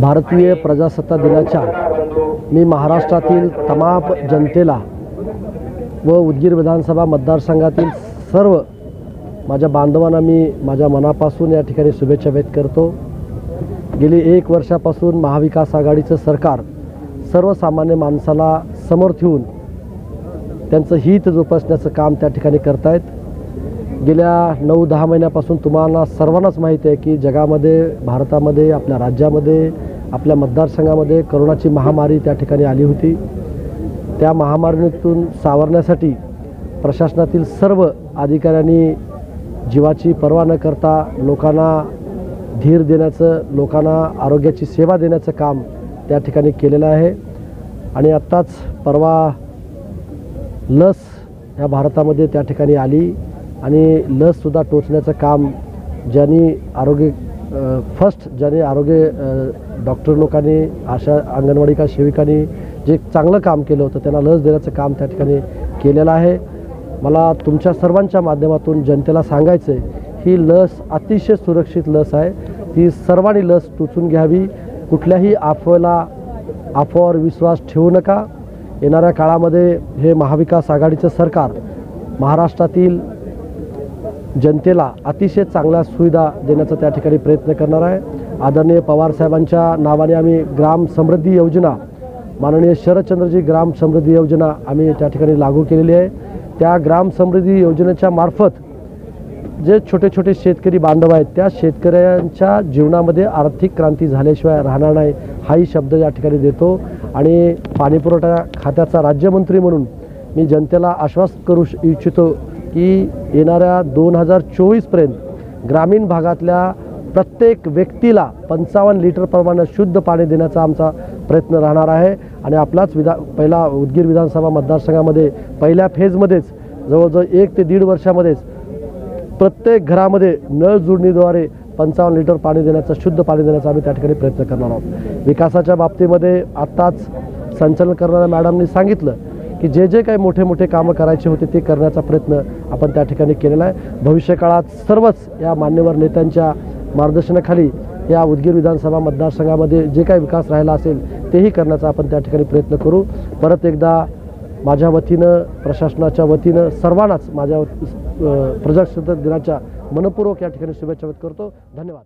भारतीय प्रजासत्ताक दिनाच्या मी महाराष्ट्रातील तमाम जनतेला व उदगीर विधानसभा मतदारसंघातील सर्व माझ्या बांधवांना मी माझ्या मनापासून या ठिकाणी शुभेच्छा व्यक्त करतो. गेली एक वर्षापासून महाविकास आघाडीचं सरकार सर्वसामान्य माणसाला समोर ठेवून त्यांचं हित जोपासण्याचं काम त्या ठिकाणी करतायत. गेल्या नऊ दहा महिन्यापासून तुम्हाला सर्वांनाच माहीत आहे की जगामध्ये भारतामध्ये आपल्या राज्यामध्ये आपल्या मतदारसंघामध्ये करोनाची महामारी त्या ठिकाणी आली होती. त्या महामारीतून सावरण्यासाठी प्रशासनातील सर्व अधिकाऱ्यांनी जीवाची पर्वा न करता लोकांना धीर देण्याचं लोकांना आरोग्याची सेवा देण्याचं काम त्या ठिकाणी केलेलं आहे. आणि आत्ताच परवा लस ह्या भारतामध्ये त्या ठिकाणी आली. आणि लससुद्धा टोचण्याचं काम ज्यांनी आरोग्य फर्स्ट ज्यांनी आरोग्य डॉक्टर लोकांनी आशा अंगणवाडी सेविकांनी जे चांगलं काम केलं होतं त्यांना लस देण्याचं काम त्या ठिकाणी केलेलं आहे. मला तुमच्या सर्वांच्या माध्यमातून जनतेला सांगायचं आहे ही लस अतिशय सुरक्षित लस आहे. ती सर्वांनी लस टोचून घ्यावी. कुठल्याही अफवेला अफवावर विश्वास ठेवू नका. येणाऱ्या काळामध्ये हे महाविकास आघाडीचं सरकार महाराष्ट्रातील जनतेला अतिशय चांगल्या सुविधा देण्याचा त्या ठिकाणी प्रयत्न करणार आहे. आदरणीय पवारसाहेबांच्या नावाने आम्ही ग्राम समृद्धी योजना माननीय शरदचंद्रजी ग्राम समृद्धी योजना आम्ही त्या ठिकाणी लागू केलेली आहे. त्या ग्राम समृद्धी योजनेच्या मार्फत जे छोटे छोटे शेतकरी बांधव आहेत त्या शेतकऱ्यांच्या जीवनामध्ये आर्थिक क्रांती झाल्याशिवाय राहणार नाही हाही शब्द या ठिकाणी देतो. आणि पाणीपुरवठा खात्याचा राज्यमंत्री म्हणून मी जनतेला आश्वास करू श- इच्छितो की येणाऱ्या दोन हजार चोवीसपर्यंत ग्रामीण भागातल्या प्रत्येक व्यक्तीला पंचावन्न लिटर प्रमाणात शुद्ध पाणी देण्याचा आमचा प्रयत्न राहणार आहे. आणि आपलाच विधा पहिला उदगीर विधानसभा मतदारसंघामध्ये पहिल्या फेजमध्येच जवळजवळ एक ते दीड वर्षामध्येच प्रत्येक घरामध्ये नळ जोडणीद्वारे पंचावन्न लिटर पाणी देण्याचं शुद्ध पाणी देण्याचा आम्ही त्या ठिकाणी प्रयत्न करणार आहोत. विकासाच्या बाबतीमध्ये आत्ताच संचालन करणाऱ्या मॅडमनी सांगितलं की जे जे काही मोठे मोठे कामं करायचे होते ते करण्याचा प्रयत्न आपण त्या ठिकाणी केलेला आहे. भविष्यकाळात सर्वच या मान्यवर नेत्यांच्या मार्गदर्शनाखाली या उदगीर विधानसभा मतदारसंघामध्ये जे काही विकास राहिला असेल तेही करण्याचा आपण त्या ठिकाणी प्रयत्न करू. परत एकदा माझ्या वतीनं प्रशासनाच्या वतीनं सर्वांनाच माझ्या प्रजासत्ताक दिनाच्या मनपूर्वक या ठिकाणी शुभेच्छा व्यक्त करतो. धन्यवाद.